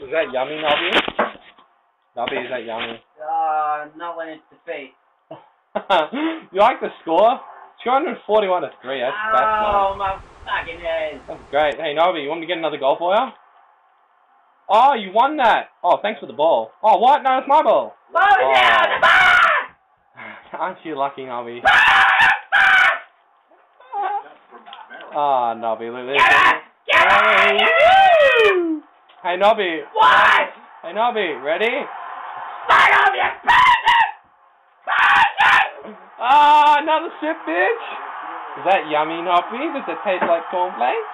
Is that yummy, Nobby? Nobby, is that yummy? Uh, not when it's defeat. you like the score? 241 to 3. That's, that's nice. oh, my fucking head. That's great. Hey, Nobby, you want me to get another goal for you? Oh, you won that. Oh, thanks for the ball. Oh, what? No, it's my ball. Ball Oh. down the! Aren't you lucky, Nobby? Ah, Nobby, look Get this. Hey, it! woo! Hey, Nobby. What? Hey, Nobby, ready? Fight off your business! Business! Ah, another sip, bitch. Is that yummy, Nobby? Does it taste like cornflakes?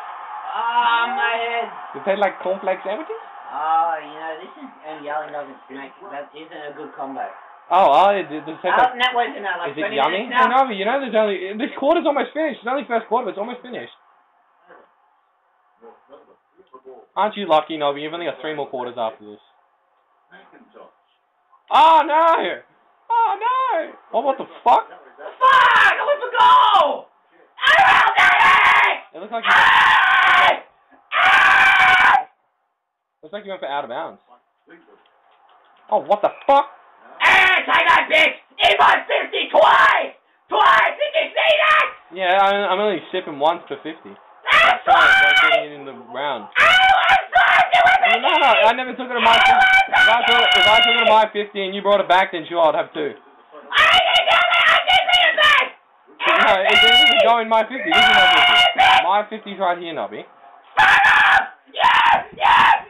Oh, my head. Does it taste like cornflake sandwiches? Oh, you know, this is, and yelling doesn't make, that isn't a good combo. Oh, oh, it- it Oh, like... that wasn't like Is it yummy? Hey. Nobby, you know there's only... This quarter's almost finished. It's only first quarter, but it's almost finished. Aren't you lucky, Nobby? You've only got three more quarters after this. Oh, no! Oh, no! Oh, what the fuck? Fuck! I went for goal! Ariel Daddy! It looks like you, Hey! Hey! looks like you went for out of bounds. Oh, what the fuck? Hey, take that bitch! Eat my 50 twice! Twice! Did you see that? Yeah, I, I'm only sipping once per 50. That's Sorry, it's twice! getting it in the round. I never took her to my. Ah, if I took, if I took her to my fifty and you brought it back, then sure I'd have two. I didn't do. I didn't bring it back. No, it didn't go in my fifty. This is my fifty. My fifty's right here, Nobby. Shut up! Yes, yes.